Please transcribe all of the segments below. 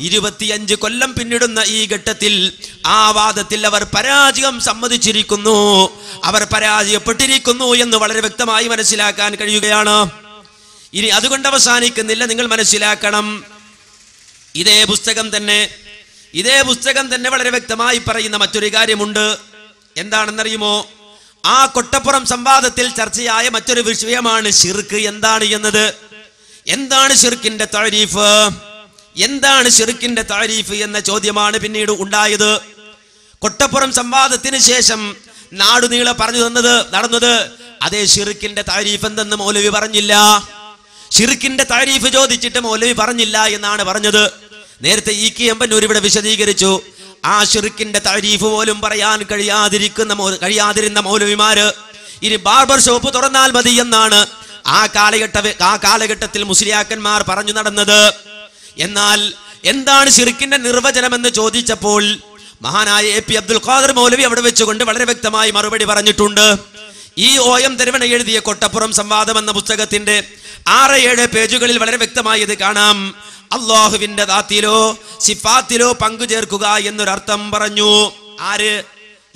ഇരുപത്തിയഞ്ച് കൊല്ലം പിന്നിടുന്ന ഈ ഘട്ടത്തിൽ ആ വാദത്തിൽ അവർ പരാജയം സമ്മതിച്ചിരിക്കുന്നു. അവർ പരാജയപ്പെട്ടിരിക്കുന്നു എന്ന് വളരെ വ്യക്തമായി മനസ്സിലാക്കാൻ കഴിയുകയാണ്. ഇനി അതുകൊണ്ട് അവസാനിക്കുന്നില്ല നിങ്ങൾ മനസ്സിലാക്കണം. ഇതേ പുസ്തകം തന്നെ ഇതേ പുസ്തകം തന്നെ വളരെ വ്യക്തമായി പറയുന്ന മറ്റൊരു കാര്യമുണ്ട്. എന്താണെന്നറിയുമോ? ആ കൊട്ടപ്പുറം സംവാദത്തിൽ ചർച്ചയായ മറ്റൊരു വിഷയമാണ് ഷിർക്ക്. എന്താണ് എന്നത്? എന്താണ് ഷിർക്കിന്റെ താരീഫ്? എന്താണ് ഷിർക്കിന്റെ താരീഫ് എന്ന ചോദ്യമാണ് പിന്നീട് ഉണ്ടായത്. കൊട്ടപ്പുറം സംവാദത്തിന് ശേഷം നാടുനീളെ പറഞ്ഞു തന്നത് നടന്നത് അതേ ഷിർക്കിന്റെ താരീഫ് എന്തെന്ന് മൗലവി പറഞ്ഞില്ല. ഷിർക്കിന്റെ താരീഫ് ചോദിച്ചിട്ട് മൗലവി പറഞ്ഞില്ല എന്നാണ് പറഞ്ഞത്. നേരത്തെ ഇ കെ എമ്പന്നൂർ ഇവിടെ വിശദീകരിച്ചു. ആ ഷിർക്കിന്റെ താരീഫ് പോലും പറയാൻ കഴിയാതിരിക്കുന്ന കഴിയാതിരുന്ന മൗലവിമാര് ഇനി ബാർബർ ഷോപ്പ് തുറന്നാൽ മതി എന്നാണ് ആ കാലഘട്ട ആ കാലഘട്ടത്തിൽ മുസ്ലിയാക്കന്മാർ പറഞ്ഞു നടന്നത്. എന്നാൽ എന്താണ് ഷിർക്കിന്റെ നിർവചനം എന്ന് ചോദിച്ചപ്പോൾ മഹാനായ എ പി അബ്ദുൽ ഖാദർ മൗലവി അവിടെ വെച്ചുകൊണ്ട് വളരെ വ്യക്തമായി മറുപടി പറഞ്ഞിട്ടുണ്ട്. ഈ ഒ എം തെരുവണ എഴുതിയ കൊട്ടപ്പുറം സംവാദം എന്ന പുസ്തകത്തിന്റെ ആറ് ഏഴ് പേജുകളിൽ വളരെ വ്യക്തമായി ഇത് കാണാം. അള്ളാഹുവിന്റെ ദാത്തിലോ സിഫാത്തിലോ പങ്കു ചേർക്കുക എന്നൊരർത്ഥം പറഞ്ഞു. ആര്?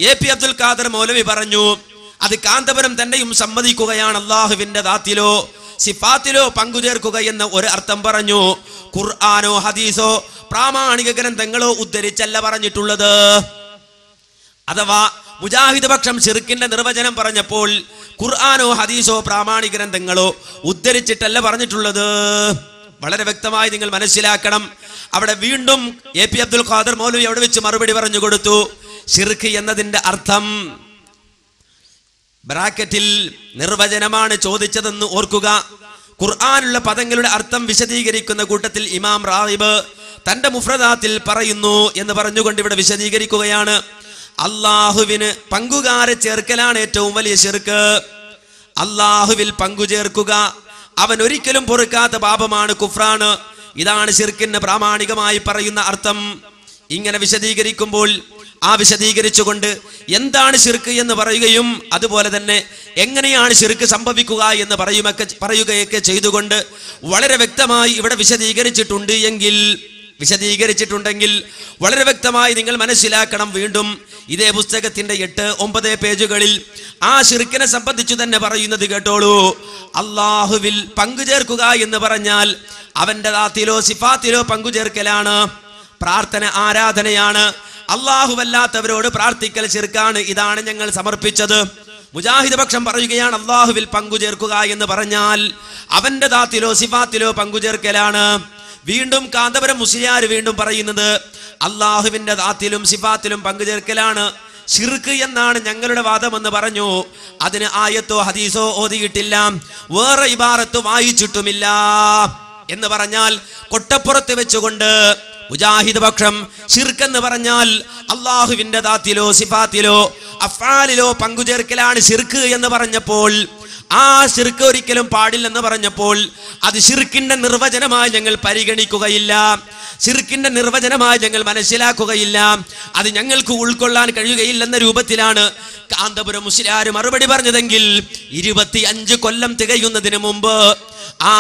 എ പി അബ്ദുൽ ഖാദർ മൗലവി പറഞ്ഞു. അത് കാന്തപുരം തന്നെയും സമ്മതിക്കുകയാണ് അള്ളാഹുവിന്റെ ദാത്തിലോ. സിഫാത്തിലോ പങ്കുചേർക്കുക എന്ന ഒരു അർത്ഥം പറഞ്ഞു. ഖുർആാനോ ഹദീസോ പ്രാമാണിക ഗ്രന്ഥങ്ങളോ ഉദ്ധരിച്ചല്ല പറഞ്ഞിട്ടുള്ളത്. അഥവാ മുജാഹിദ് പക്ഷം ഷിർക്കിന്റെ നിർവചനം പറഞ്ഞപ്പോൾ ഖുർആാനോ ഹദീസോ പ്രാമാണിക ഗ്രന്ഥങ്ങളോ ഉദ്ധരിച്ചിട്ടല്ല പറഞ്ഞിട്ടുള്ളത്. വളരെ വ്യക്തമായി നിങ്ങൾ മനസ്സിലാക്കണം. അവിടെ വീണ്ടും എ പി അബ്ദുൽ ഖാദർ മൗലവി അവിടെ വെച്ച് മറുപടി പറഞ്ഞു കൊടുത്തു. ഷിർക്ക് എന്നതിന്റെ അർത്ഥം ബ്രാക്കറ്റിൽ നിർവചനമാണ് ചോദിച്ചതെന്ന് ഓർക്കുക. ഖുർആാനുള്ള പദങ്ങളുടെ അർത്ഥം വിശദീകരിക്കുന്ന കൂട്ടത്തിൽ ഇമാം റാഹിബ് തന്റെ മുഫ്രദാത്തിൽ പറയുന്നു എന്ന് പറഞ്ഞുകൊണ്ട് ഇവിടെ വിശദീകരിക്കുകയാണ്. അള്ളാഹുവിന് പങ്കുകാരെ ചേർക്കലാണ് ഏറ്റവും വലിയ ചെറുക്ക് അള്ളാഹുവിൽ പങ്കു ചേർക്കുക. അവൻ ഒരിക്കലും പൊറുക്കാത്ത പാപമാണ് കുഫ്രാണ്. ഇതാണ് ശിർക്കിന് പ്രാമാണികമായി പറയുന്ന അർത്ഥം. ഇങ്ങനെ വിശദീകരിക്കുമ്പോൾ ആ വിശദീകരിച്ചുകൊണ്ട് എന്താണ് ശിർക്ക് എന്ന് പറയുകയും അതുപോലെ തന്നെ എങ്ങനെയാണ് ശിർക്ക് സംഭവിക്കുക എന്ന് പറയുമൊക്കെ പറയുകയൊക്കെ ചെയ്തുകൊണ്ട് വളരെ വ്യക്തമായി ഇവിടെ വിശദീകരിച്ചിട്ടുണ്ട് എങ്കിൽ വിശദീകരിച്ചിട്ടുണ്ടെങ്കിൽ വളരെ വ്യക്തമായി നിങ്ങൾ മനസ്സിലാക്കണം വീണ്ടും ഇതേ പുസ്തകത്തിന്റെ എട്ട് ഒമ്പത് പേജുകളിൽ ആ ഷിർക്കിനെ സംബന്ധിച്ചു തന്നെ പറയുന്നത് കേട്ടോളൂ. അള്ളാഹുവിൽ പങ്കുചേർക്കുക എന്ന് പറഞ്ഞാൽ അവന്റെ ദാത്തിലോ സിഫാത്തിലോ പങ്കുചേർക്കലാണ്. പ്രാർത്ഥന ആരാധനയാണ്. അള്ളാഹുവല്ലാത്തവരോട് പ്രാർത്ഥിക്കൽ ചെറുക്കാണ്. ഇതാണ് ഞങ്ങൾ സമർപ്പിച്ചത്. മുജാഹിദ് പക്ഷം പറയുകയാണ് അള്ളാഹുവിൽ പങ്കുചേർക്കുക എന്ന് പറഞ്ഞാൽ അവന്റെ ദാത്തിലോ സിഫാത്തിലോ പങ്കുചേർക്കലാണ്. വീണ്ടും കാന്തപുരം മുസ്ലിയാർ വീണ്ടും പറയുന്നത് അള്ളാഹുവിന്റെ ദാത്തിലും സിഫാത്തിലും പങ്കുചേർക്കലാണ്. ഷിർക്ക് എന്നാണ് ഞങ്ങളുടെ വാദമെന്ന് പറഞ്ഞു. അതിന് ആയത്തോ ഹദീസോ ഓതിയിട്ടില്ല. വേറെ ഇബാറത്ത് വായിച്ചിട്ടുമില്ല. എന്ന് പറഞ്ഞാൽ കൊട്ടപ്പുറത്ത് വെച്ചുകൊണ്ട് മുജാഹിദ് പക്ഷം ഷിർക്ക് എന്ന് പറഞ്ഞാൽ അള്ളാഹുവിന്റെ ദാത്തിലോ സിഫാത്തിലോ അഫാലിലോ പങ്കുചേർക്കലാണ് ഷിർക്ക് എന്ന് പറഞ്ഞപ്പോൾ ആ ഷിർക്ക് ഒരിക്കലും പാടില്ലെന്ന് പറഞ്ഞപ്പോൾ അത് ഷിർക്കിന്റെ നിർവചനമായി ഞങ്ങൾ പരിഗണിക്കുകയില്ല. ഷിർക്കിന്റെ നിർവചനമായി ഞങ്ങൾ മനസ്സിലാക്കുകയില്ല. അത് ഞങ്ങൾക്ക് ഉൾക്കൊള്ളാൻ കഴിയുകയില്ലെന്ന രൂപത്തിലാണ് കാന്തപുരം മുസ്ലിയാർ മറുപടി പറഞ്ഞതെങ്കിൽ ഇരുപത്തി കൊല്ലം തികയുന്നതിന് മുമ്പ് ആ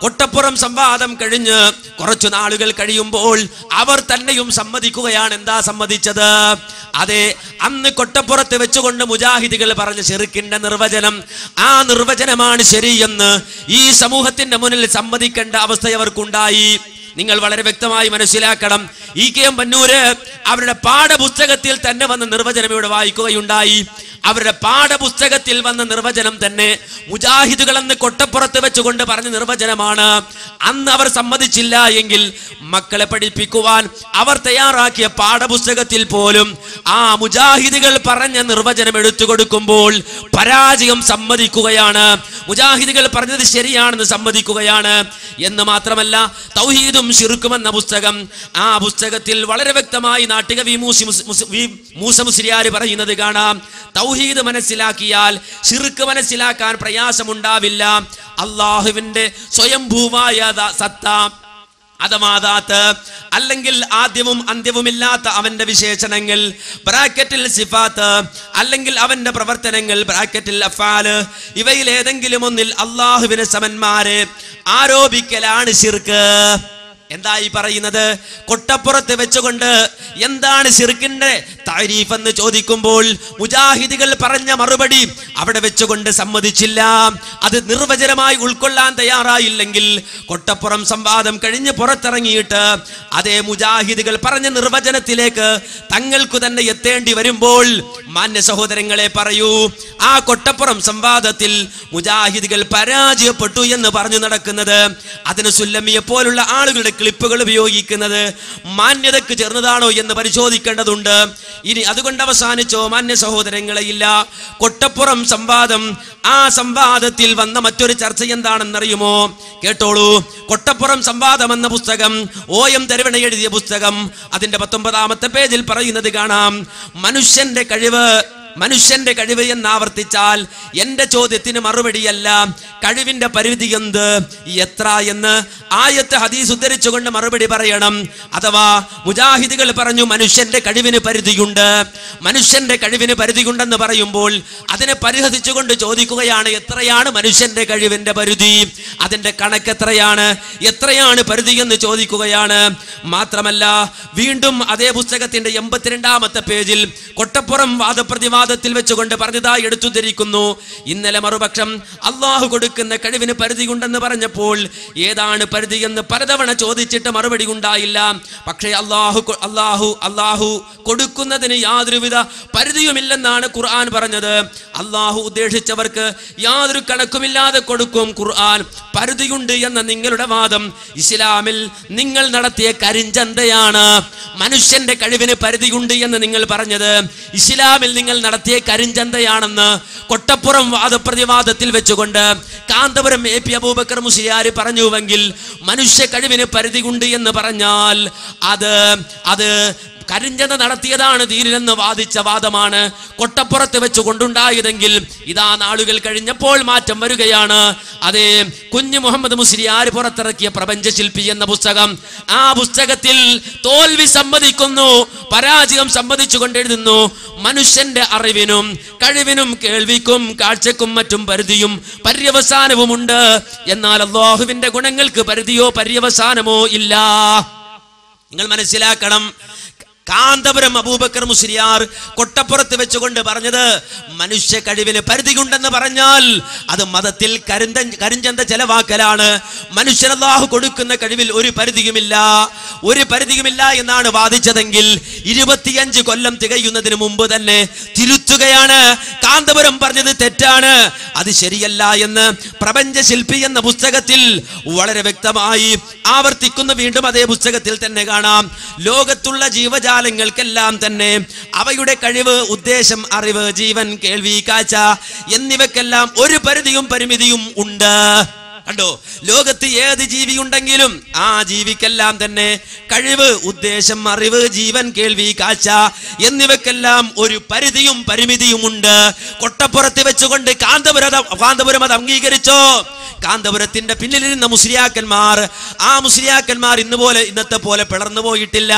കൊട്ടപ്പുറം സംവാദം കഴിഞ്ഞ് കുറച്ചു നാളുകൾ കഴിയുമ്പോൾ അവർ തന്നെയും സമ്മതിക്കുകയാണ്. എന്താ സമ്മതിച്ചത്? അതെ അന്ന് കൊട്ടപ്പുറത്ത് വെച്ചുകൊണ്ട് മുജാഹിദികൾ പറഞ്ഞ ചെറുക്കിന്റെ നിർവചനം. ആ നിർവചനമാണ് ശരിയെന്ന് ഈ സമൂഹത്തിന്റെ മുന്നിൽ സമ്മതിക്കേണ്ട അവസ്ഥ അവർക്കുണ്ടായി. നിങ്ങൾ വളരെ വ്യക്തമായി മനസ്സിലാക്കണം. ഇ കെ എം പന്നൂര് അവരുടെ പാഠപുസ്തകത്തിൽ തന്നെ വന്ന നിർവചനം ഇവിടെ വായിക്കുകയുണ്ടായി. അവരുടെ പാഠപുസ്തകത്തിൽ വന്ന നിർവചനം തന്നെ മുജാഹിദുകൾ എന്ന് കൊട്ടപ്പുറത്ത് വെച്ചുകൊണ്ട് പറഞ്ഞ നിർവചനമാണ്. അന്ന് അവർ സമ്മതിച്ചില്ല എങ്കിൽ മക്കളെ പഠിപ്പിക്കുവാൻ അവർ തയ്യാറാക്കിയ പാഠപുസ്തകത്തിൽ പോലും ആ മുജാഹിദുകൾ പറഞ്ഞ നിർവചനം എടുത്തു കൊടുക്കുമ്പോൾ പരാജയം സമ്മതിക്കുകയാണ്. മുജാഹിദുകൾ പറഞ്ഞത് ശരിയാണെന്ന് സമ്മതിക്കുകയാണ്. എന്ന് മാത്രമല്ല തൗഹീദും ഷിർക്കും എന്ന പുസ്തകം ആ പുസ്തകത്തിൽ വളരെ വ്യക്തമായി നാട്ടിക വി മൂസി മൂസ മുസ്ലിയാർ പറയുന്നത് കാണാം. തൗഹീദ് മനസ്സിലാക്കിയാൽ ഷിർക്ക് മനസ്സിലാക്കാൻ പ്രയാസമുണ്ടാവില്ല. അള്ളാഹുവിന്റെ സ്വയംഭൂവായ സത്ത അതമാതാത്ത് അല്ലെങ്കിൽ ആദ്യവും അന്ത്യവുമില്ലാത്ത അവന്റെ വിശേഷണങ്ങൾ ബ്രാക്കറ്റിൽ സിഫാത്ത് അല്ലെങ്കിൽ അവന്റെ പ്രവർത്തനങ്ങൾ ബ്രാക്കറ്റിൽ അഫാൽ ഇവയിൽ ഏതെങ്കിലും ഒന്നിൽ അള്ളാഹുവിന് സമന്മാരെ ആരോപിക്കലാണ് ശിർക്ക്. എന്തായി പറയുന്നത്? കൊട്ടപ്പുറത്ത് വെച്ചുകൊണ്ട് എന്താണ് ശിർക്കിന്റെ താരീഫ് എന്ന് ചോദിക്കുമ്പോൾ മുജാഹിദികൾ പറഞ്ഞ മറുപടി അവിടെ വെച്ചുകൊണ്ട് സമ്മതിച്ചില്ല. അത് നിർവചനമായി ഉൾക്കൊള്ളാൻ തയ്യാറായില്ലെങ്കിൽ കൊട്ടപ്പുറം സംവാദം കഴിഞ്ഞ് പുറത്തിറങ്ങിയിട്ട് അതേ മുജാഹിദികൾ പറഞ്ഞ നിർവചനത്തിലേക്ക് തങ്ങൾക്കു തന്നെ എത്തേണ്ടി വരുമ്പോൾ മാന്യ സഹോദരങ്ങളെ പറയൂ ആ കൊട്ടപ്പുറം സംവാദത്തിൽ മുജാഹിദികൾ പരാജയപ്പെട്ടു എന്ന് പറഞ്ഞു നടക്കുന്നത് അതിന് സുല്ലമിയെ പോലുള്ള ആളുകളുടെ ക്ലിപ്പുകൾ ഉപയോഗിക്കുന്നത് മാന്യതയ്ക്ക് ചേർന്നതാണോ എന്ന് പരിശോധിക്കേണ്ടതുണ്ട്. ഇനി അതുകൊണ്ട് അവസാനിച്ചോ മാന്യ സഹോദരങ്ങളെ ഇല്ല. കൊട്ടപ്പുറം സംവാദം ആ സംവാദത്തിൽ വന്ന മറ്റൊരു ചർച്ച എന്താണെന്നറിയുമോ? കേട്ടോളൂ. കൊട്ടപ്പുറം സംവാദം എന്ന പുസ്തകം ഓ എം തരുവണ എഴുതിയ പുസ്തകം അതിന്റെ പത്തൊമ്പതാമത്തെ പേജിൽ പറയുന്നത് കാണാം. മനുഷ്യന്റെ കഴിവ് മനുഷ്യന്റെ കഴിവ് എന്ന് ആവർത്തിച്ചാൽ എന്റെ ചോദ്യത്തിന് മറുപടിയല്ല കഴിവിന്റെ പരിധി എന്ത്? എത്ര എന്ന് ആയത്ത് ഹദീസ് ഉദ്ധരിച്ചുകൊണ്ട് മറുപടി പറയണം. അഥവാ മുജാഹിദികൾ പറഞ്ഞു മനുഷ്യന്റെ കഴിവിന് പരിധിയുണ്ട്. മനുഷ്യന്റെ കഴിവിന് പരിധിയുണ്ടെന്ന് പറയുമ്പോൾ അതിനെ പരിഹസിച്ചുകൊണ്ട് ചോദിക്കുകയാണ് എത്രയാണ് മനുഷ്യന്റെ കഴിവിന്റെ പരിധി? അതിന്റെ കണക്ക് എത്രയാണ്? എത്രയാണ് പരിധി എന്ന് ചോദിക്കുകയാണ്. മാത്രമല്ല വീണ്ടും അതേ പുസ്തകത്തിന്റെ എൺപത്തിരണ്ടാമത്തെ പേജിൽ കൊട്ടപ്പുറം വാദപ്രതിവാദത്തിൽ വെച്ചുകൊണ്ട് പറഞ്ഞതായി എടുത്തുദ്ധരിക്കുന്നു. ഇന്നലെ മറുപക്ഷം അള്ളാഹു കൊടുക്കുന്ന കഴിവിന് പരിധിയുണ്ടെന്ന് പറഞ്ഞപ്പോൾ ഏതാണ് പരിധി എന്ന് പലതവണ ചോദിച്ചിട്ട് മറുപടി ഉണ്ടായില്ല. പക്ഷേ അള്ളാഹു അള്ളാഹു അള്ളാഹു കൊടുക്കുന്നതിന് യാതൊരുവിധ പരിധിയുമില്ലെന്നാണ് ഖുർആൻ പറഞ്ഞത്. അള്ളാഹു ഉദ്ദേശിച്ചവർക്ക് യാതൊരു കണക്കുമില്ലാതെ കൊടുക്കും ഖുർആൻ. പരിധിയുണ്ട് എന്ന നിങ്ങളുടെ വാദം ഇസ്ലാമിൽ നിങ്ങൾ നടത്തിയ കരിഞ്ചന്തയാണ്. മനുഷ്യന്റെ കഴിവിന് പരിധിയുണ്ട് എന്ന് നിങ്ങൾ പറഞ്ഞത്. ഇസ്ലാമിൽ നിങ്ങൾ നടത്തിയ കരിഞ്ചന്തയാണെന്ന് കൊട്ടപ്പുറം വാദപ്രതിവാദത്തിൽ വെച്ചുകൊണ്ട് കാന്തപുരം എ പി അബൂബക്കർ മുസ്ലിയാര് പറഞ്ഞുവെങ്കിൽ മനുഷ്യ കഴിവിന് പരിധിയുണ്ട് എന്ന് പറഞ്ഞാൽ അത് അത് കരിഞ്ചന്ത നടത്തിയതാണ് തീരിലെന്ന് വാദിച്ച വാദമാണ് കൊട്ടപ്പുറത്ത് വെച്ച് കൊണ്ടുണ്ടായതെങ്കിൽ ഇതാ നാളുകൾ കഴിഞ്ഞപ്പോൾ മാറ്റം വരികയാണ്. അതെ കുഞ്ഞു മുഹമ്മദ് മുസ്ലിയാർ പുറത്തിറക്കിയ പ്രപഞ്ച പ്രപഞ്ചശില്പി എന്ന പുസ്തകം? ആ പുസ്തകത്തിൽ തോൽവി സമ്മതിക്കുന്നു പരാജയം സമ്മതിച്ചുകൊണ്ട് എഴുതുന്നു. മനുഷ്യന്റെ അറിവിനും കഴിവിനും കേൾവിക്കും കാഴ്ചക്കും മറ്റും പരിധിയും പര്യവസാനവുമുണ്ട്. എന്നാൽ അള്ളാഹുവിന്റെ ഗുണങ്ങൾക്ക് പരിധിയോ പര്യവസാനമോ ഇല്ല. നിങ്ങൾ മനസ്സിലാക്കണം കാന്തപുരം അബൂബക്കർ മുസ്ലിയാർ കൊട്ടപ്പുറത്ത് വെച്ചുകൊണ്ട് പറഞ്ഞത് മനുഷ്യ കഴിവിന് പരിധിയുണ്ടെന്ന് പറഞ്ഞാൽ അത് മതത്തിൽ കരിന്ത കരിഞ്ചന്ത ചെലവാക്കലാണ്. മനുഷ്യൻ അല്ലാഹു കൊടുക്കുന്ന കഴിവിൽ ഒരു പരിധിയുമില്ല. ഒരു പരിധിയുമില്ല എന്നാണ് വാദിച്ചതെങ്കിൽ ഇരുപത്തിയഞ്ച് കൊല്ലം തികയുന്നതിന് മുമ്പ് തന്നെ തിരുത്തുകയാണ്. കാന്തപുരം പറഞ്ഞത് തെറ്റാണ്. അത് ശരിയല്ല എന്ന് പ്രപഞ്ച പ്രപഞ്ചശില്പി എന്ന പുസ്തകത്തിൽ വളരെ വ്യക്തമായി ആവർത്തിക്കുന്ന. വീണ്ടും അതേ പുസ്തകത്തിൽ തന്നെ കാണാം. ലോകത്തുള്ള ജീവജാലങ്ങൾക്കെല്ലാം തന്നെ അവയുടെ കഴിവ് ഉദ്ദേശം അറിവ് ജീവൻ കേൾവി കാഴ്ച എന്നിവക്കെല്ലാം ഒരു പരിധിയും പരിമിതിയും ഉണ്ട്. കണ്ടോ? ലോകത്ത് ഏത് ജീവി ഉണ്ടെങ്കിലും ആ ജീവിക്കെല്ലാം തന്നെ കഴിവ് ഉദ്ദേശം അറിവ് ജീവൻ കേൾവി കാഴ്ച എന്നിവക്കെല്ലാം ഒരു പരിധിയും പരിമിതിയും ഉണ്ട്. കൊട്ടപ്പുറത്ത് വെച്ചുകൊണ്ട് കാന്തപുരം കാന്തപുരം അത് അംഗീകരിച്ചോ? കാന്തപുരത്തിന്റെ പിന്നിലിരുന്ന മുസ്ലിയാക്കന്മാർ ആ മുസ്ലിയാക്കന്മാർ ഇന്ന് പോലെ ഇന്നത്തെ പോലെ പിളർന്നു പോയിട്ടില്ല.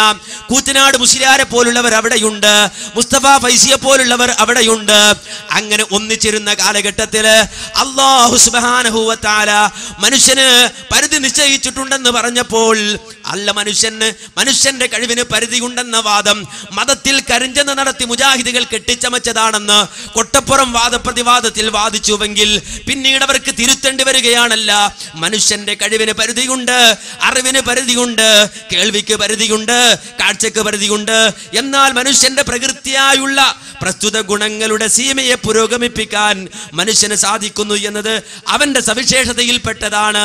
കൂറ്റനാട് മുസ്ലിയാരെ പോലുള്ളവർ അവിടെയുണ്ട്. മുസ്തഫ ഫൈസിയെ പോലുള്ളവർ അവിടെയുണ്ട്. അങ്ങനെ ഒന്നിച്ചിരുന്ന കാലഘട്ടത്തിൽ അള്ളാഹു സുബാനഹുവത്താല മനുഷ്യന് പരിധി നിശ്ചയിച്ചിട്ടുണ്ടെന്ന് പറഞ്ഞപ്പോൾ അല്ല മനുഷ്യന് മനുഷ്യന്റെ കഴിവിന് പരിധിയുണ്ടെന്ന വാദം മതത്തിൽ കരിഞ്ചെന്ന് നടത്തി മുജാഹിദികൾ കെട്ടിച്ചമച്ചതാണെന്ന് കൊട്ടപ്പുറം വാദപ്രതിവാദത്തിൽ വാദിച്ചുവെങ്കിൽ പിന്നീട് അവർക്ക് തിരുത്തേണ്ടി വരികയാണല്ല. മനുഷ്യന്റെ കഴിവിന് പരിധിയുണ്ട് അറിവിന് പരിധിയുണ്ട് കേൾവിക്ക് പരിധിയുണ്ട് കാഴ്ചക്ക് പരിധിയുണ്ട്. എന്നാൽ മനുഷ്യന്റെ പ്രകൃതിയായുള്ള പ്രസ്തുത ഗുണങ്ങളുടെ സീമയെ പുരോഗമിപ്പിക്കാൻ മനുഷ്യന് സാധിക്കുന്നു എന്നത് അവന്റെ സവിശേഷതയിൽപ്പെട്ടതാണ്.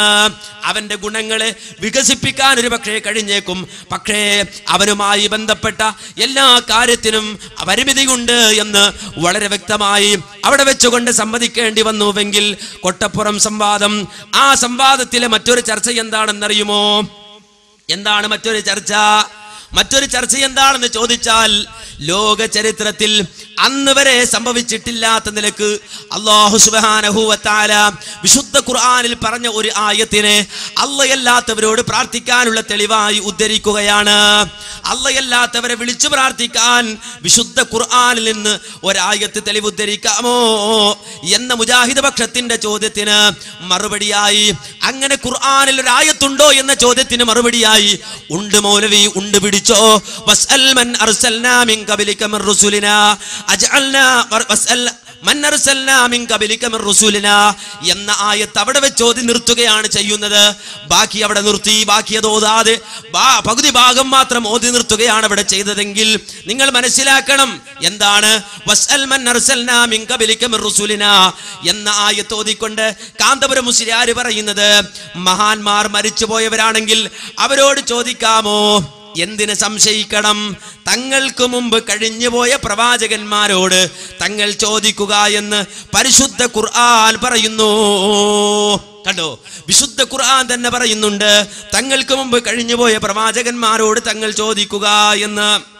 അവന്റെ ഗുണങ്ങളെ വികസിപ്പിക്കാൻ ഒരു പക്ഷേ കഴിഞ്ഞേക്കും. പക്ഷേ അവനുമായി ബന്ധപ്പെട്ട എല്ലാ കാര്യത്തിനും പരിമിതിയുണ്ട് എന്ന് വളരെ വ്യക്തമായി അവിടെ വെച്ചുകൊണ്ട് സമ്മതിക്കേണ്ടി വന്നുവെങ്കിൽ കൊട്ടപ്പുറം സംവാദം ആ സംവാദത്തിലെ മറ്റൊരു ചർച്ച എന്താണെന്നറിയുമോ? എന്താണ് മറ്റൊരു ചർച്ച? മറ്റൊരു ചർച്ച എന്താണെന്ന് ചോദിച്ചാൽ ലോക ചരിത്രത്തിൽ അന്ന് വരെ സംഭവിച്ചിട്ടില്ലാത്ത നിലയ്ക്ക് അള്ളാഹു സുബാനഹുവത്താല വിശുദ്ധ ഖുർആാനിൽ പറഞ്ഞ ഒരു ആയത്തിനെ അള്ളയല്ലാത്തവരോട് പ്രാർത്ഥിക്കാനുള്ള തെളിവായി ഉദ്ധരിക്കുകയാണ്. അള്ളയല്ലാത്തവരെ വിളിച്ചു പ്രാർത്ഥിക്കാൻ വിശുദ്ധ ഖുർആാനിൽ നിന്ന് ഒരായത്ത് തെളിവ് ഉദ്ധരിക്കാമോ എന്ന മുജാഹിദ പക്ഷത്തിന്റെ ചോദ്യത്തിന് മറുപടിയായി അങ്ങനെ ഖുർആാനിൽ ഒരു ആയത്തുണ്ടോ എന്ന ചോദ്യത്തിന് മറുപടിയായി ഉണ്ട് മൗലവി ഉണ്ട് പിടിച്ചോ. വസ്അൽ മൻ അർസൽനാ മിൻ ഖബലിക മിർ റസൂലിനാ. അജ്അൽനാ വസ്അൽ എന്ന ആയത്ത് അവിടെ വെച്ച് ഓതി നിർത്തുകയാണ് ചെയ്യുന്നത്. ബാക്കി അവിടെ നിർത്തി ബാക്കി അത് ഓതാതെ പകുതി ഭാഗം മാത്രം ഓതി നിർത്തുകയാണ് അവിടെ ചെയ്തതെങ്കിൽ നിങ്ങൾ മനസ്സിലാക്കണം എന്താണ്? എന്ന ആയത്ത് ഓതിക്കൊണ്ട് കാന്തപുരം മുസ്ലിയാർ പറയുന്നത് മഹാന്മാർ മരിച്ചുപോയവരാണെങ്കിൽ അവരോട് ചോദിക്കാമോ? എന്തിന് സംശയിക്കണം? തങ്ങൾക്ക് മുമ്പ് കഴിഞ്ഞുപോയ പ്രവാചകന്മാരോട് തങ്ങൾ ചോദിക്കുക എന്ന് പരിശുദ്ധ ഖുർആൻ പറയുന്നു. കണ്ടോ? വിശുദ്ധ ഖുർആൻ തന്നെ പറയുന്നുണ്ട് തങ്ങൾക്ക് മുമ്പ് കഴിഞ്ഞുപോയ പ്രവാചകന്മാരോട് തങ്ങൾ ചോദിക്കുക എന്ന്.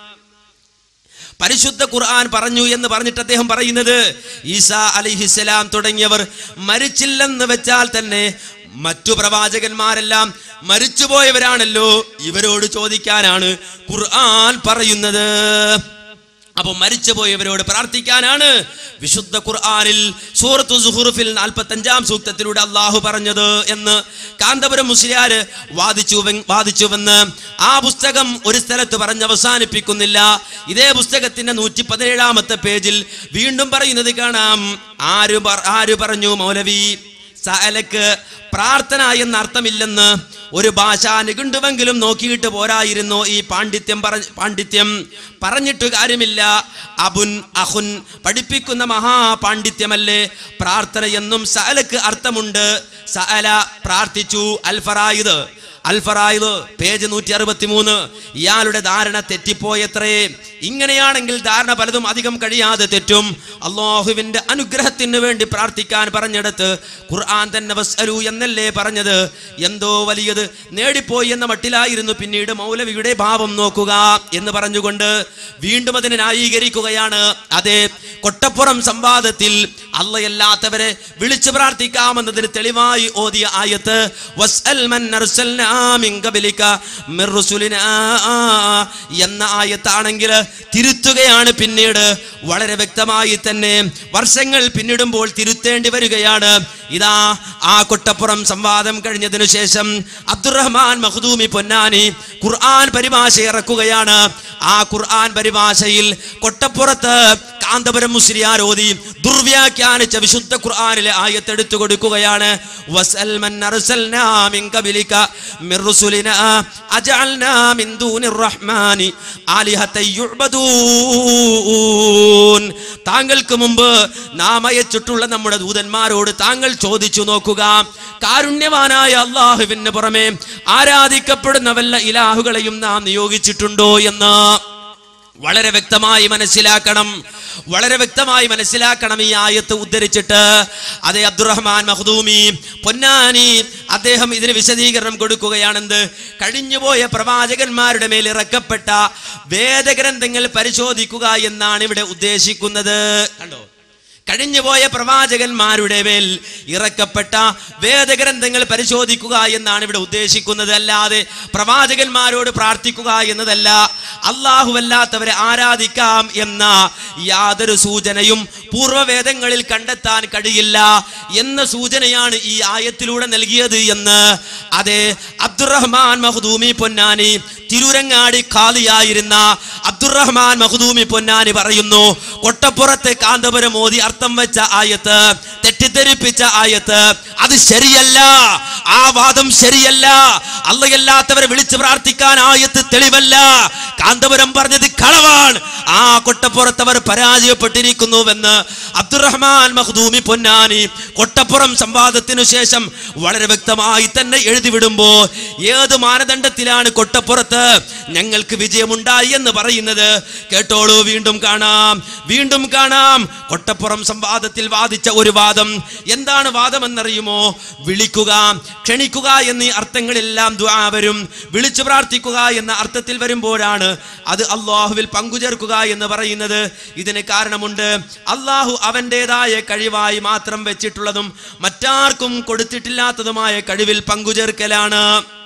പരിശുദ്ധ ഖുർആൻ പറഞ്ഞു എന്ന് പറഞ്ഞിട്ട് അദ്ദേഹം പറയുന്നത് ഈസാ അലിഹിസ്സലാം തുടങ്ങിയവർ മരിച്ചില്ലെന്ന് വെച്ചാൽ തന്നെ മറ്റു പ്രവാചകന്മാരെല്ലാം മരിച്ചുപോയവരാണല്ലോ. ഇവരോട് ചോദിക്കാനാണ് ഖുർആൻ പറയുന്നത്. അപ്പൊ മരിച്ചുപോയവരോട് പ്രാർത്ഥിക്കാനാണ് വിശുദ്ധ ഖുർആനിൽ സൂറത്തു സുഹുറുഫിൽ നാൽപ്പത്തി അഞ്ചാം സൂക്തത്തിലൂടെ അള്ളാഹു പറഞ്ഞത് എന്ന് കാന്തപുരം മുസ്ലിയാര് വാദിച്ചു വാദിച്ചുവെന്ന് ആ പുസ്തകം ഒരു സ്ഥലത്ത് പറഞ്ഞ് അവസാനിപ്പിക്കുന്നില്ല ഇതേ പുസ്തകത്തിന്റെ നൂറ്റി പതിനേഴാമത്തെ പേജിൽ വീണ്ടും പറയുന്നത് കാണാം. ആര് ആര് പറഞ്ഞു മൗലവി? സഅലക്ക് പ്രാർത്ഥന എന്ന അർത്ഥമില്ലെന്ന് ഒരു ഭാഷ നികുണ്ടുവെങ്കിലും നോക്കിയിട്ട് പോരായിരുന്നു ഈ പാണ്ഡിത്യം പറ പാണ്ഡിത്യം. പറഞ്ഞിട്ട് കാര്യമില്ല. അബുൻ അഹുൻ പഠിപ്പിക്കുന്ന മഹാപാണ്ഡിത്യമല്ലേ പ്രാർത്ഥന എന്നും സഅലക്ക് അർത്ഥമുണ്ട്. സഅല പ്രാർത്ഥിച്ചു. അൽഫറായിദ് അൽഫറായിദ് പേജ് നൂറ്റി അറുപത്തി മൂന്ന് ഇയാളുടെ ധാരണ തെറ്റിപ്പോയത്രേ. ഇങ്ങനെയാണെങ്കിൽ ധാരണ പലതും അധികം കഴിയാതെ തെറ്റും. അള്ളാഹുവിന്റെ അനുഗ്രഹത്തിന് വേണ്ടി പ്രാർത്ഥിക്കാൻ പറഞ്ഞെടുത്ത് ഖുർആൻ തന്നെ വസ്അലു എന്നല്ലേ പറഞ്ഞത്? എന്തോ വലിയത്. നേടിപ്പോയി എന്ന മട്ടിലായിരുന്നു പിന്നീട് മൗലവിയുടെ ഭാവം നോക്കുക എന്ന് പറഞ്ഞുകൊണ്ട് വീണ്ടും അതിനെ ന്യായീകരിക്കുകയാണ്. അതെ കൊട്ടപ്പുറം സംവാദത്തിൽ അല്ലയല്ലാത്തവരെ വിളിച്ചു പ്രാർത്ഥിക്കാമെന്നതിന് തെളിവായി ഓതിയ ആയത്ത് വസ്അൽ മൻ അർസൽനാ എന്ന ആയത്താണെങ്കിൽ തിരുത്തുകയാണ് പിന്നീട്. വളരെ വ്യക്തമായി തന്നെ വർഷങ്ങൾ പിന്നിടുമ്പോൾ തിരുത്തേണ്ടി വരികയാണ്. ഇതാ ആ കൊട്ടപ്പുറം സംവാദം കഴിഞ്ഞതിനു ശേഷം അബ്ദുറഹ്മാൻ മഹദൂമി പൊന്നാനി ഖുർആൻ പരിഭാഷ ഇറക്കുകയാണ് ആ ഖുർആൻ പരിഭാഷയിൽ കൊട്ടപ്പുറത്ത് കാന്തപുരം മുസ്ലിയാർ ഓതി ദുർവ്യാഖ്യാനിച്ച വിശുദ്ധ ഖുർആാനിലെ ആയത്തെടുത്തു കൊടുക്കുകയാണ്. താങ്കൾക്ക് മുമ്പ് നാം അയച്ചിട്ടുള്ള നമ്മുടെ ദൂതന്മാരോട് താങ്കൾ ചോദിച്ചു നോക്കുക. കാരുണ്യവാനായ അള്ളാഹുവിന് പുറമെ ആരാധിക്കപ്പെടുന്ന വല്ല ഇലാഹുകളെയും നാം നിയോഗിച്ചിട്ടുണ്ടോ എന്ന്. വളരെ വ്യക്തമായി മനസ്സിലാക്കണം. വളരെ വ്യക്തമായി മനസ്സിലാക്കണം ഈ ആയത്ത് ഉദ്ധരിച്ചിട്ട്. അതേ അബ്ദുറഹ്മാൻ മഹദൂമി പൊന്നാനി അദ്ദേഹം ഇതിന് വിശദീകരണം കൊടുക്കുകയാണെന്ത്? കഴിഞ്ഞുപോയ പ്രവാചകന്മാരുടെ മേൽ ഇറക്കപ്പെട്ട വേദഗ്രന്ഥങ്ങൾ പരിശോധിക്കുക എന്നാണ് ഇവിടെ ഉദ്ദേശിക്കുന്നത്. കണ്ടോ? കഴിഞ്ഞുപോയ പ്രവാചകന്മാരുടെ മേൽ ഇറക്കപ്പെട്ട വേദഗ്രന്ഥങ്ങൾ പരിശോധിക്കുക എന്നാണ് ഇവിടെ ഉദ്ദേശിക്കുന്നത്. അല്ലാതെ പ്രവാചകന്മാരോട് പ്രാർത്ഥിക്കുക എന്നതല്ല. അല്ലാഹുവല്ലാത്തവരെ ആരാധിക്കാം എന്ന യാതൊരു സൂചനയും പൂർവവേദങ്ങളിൽ കണ്ടെത്താൻ കഴിയില്ല എന്ന സൂചനയാണ് ഈ ആയത്തിലൂടെ നൽകിയത് എന്ന് അതെ അബ്ദുറഹ്മാൻ മഹദൂമി പൊന്നാനി തിരൂരങ്ങാടി ഖാലിയായിരുന്ന അബ്ദുറഹ്മാൻ മഹദൂമി പൊന്നാനി പറയുന്നു കൊട്ടപ്പുറത്തെ കാന്തപുരം മോദി അർത്ഥം വെച്ച ആയത്ത് തെറ്റിദ്ധരിപ്പിച്ച ആയത്ത് അത് ശരിയല്ല. ആ വാദം ശരിയല്ല. അല്ലയല്ലാത്തവരെ വിളിച്ചു പ്രാർത്ഥിക്കാൻ ആയത്ത് തെളിവല്ല. കാന്തപുരം പറഞ്ഞത് കളവാണ് ആ കൊട്ടപ്പുറത്തവർ പരാജയപ്പെട്ടിരിക്കുന്നുവെന്ന് അബ്ദുറഹ്മാൻ മഹ്ദൂമി പൊന്നാനി കൊട്ടപ്പുറം സംവാദത്തിനു ശേഷം വളരെ വ്യക്തമായി തന്നെ എഴുതി വിടുമ്പോ ഏത് മാനദണ്ഡത്തിലാണ് കൊട്ടപ്പുറത്ത് ഞങ്ങൾക്ക് വിജയമുണ്ടായി എന്ന് പറയുന്നത്? കേട്ടോളൂ വീണ്ടും കാണാം വീണ്ടും കാണാം. കൊട്ടപ്പുറം സംവാദത്തിൽ വാദിച്ച ഒരു വാദം. എന്താണ് വാദം എന്നറിയുമോ വിളിക്കുക ക്ഷണിക്കുക എന്നീ അർത്ഥങ്ങളെല്ലാം ദ്വാ വരും. വിളിച്ചു പ്രാർത്ഥിക്കുക എന്ന അർത്ഥത്തിൽ വരുമ്പോഴാണ് അത് അള്ളാഹുവിൽ പങ്കുചേർക്കുക എന്ന് പറയുന്നത്. ഇതിന് കാരണമുണ്ട് അള്ളാഹു അവന്റെതായ കഴിവായി മാത്രം വെച്ചിട്ടുള്ളതും മറ്റാർക്കും കൊടുത്തിട്ടില്ലാത്തതുമായ കഴിവിൽ പങ്കുചേർക്കലാണ്.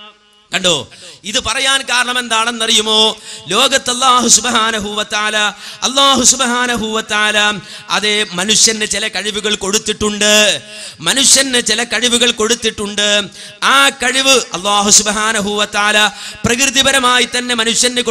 കണ്ടോ? ഇത് പറയാൻ കാരണം എന്താണെന്നറിയുമോ? ലോകത്ത് അള്ളാഹു സുബാനഹൂവത്താല അള്ളാഹു സുബാനഹൂവത്താല അതേ മനുഷ്യന് ചില കഴിവുകൾ കൊടുത്തിട്ടുണ്ട്. മനുഷ്യന് ചില കഴിവുകൾ കൊടുത്തിട്ടുണ്ട്. ആ കഴിവ് അള്ളാഹു സുബാനഹൂവത്താല പ്രകൃതിപരമായി തന്നെ മനുഷ്യന്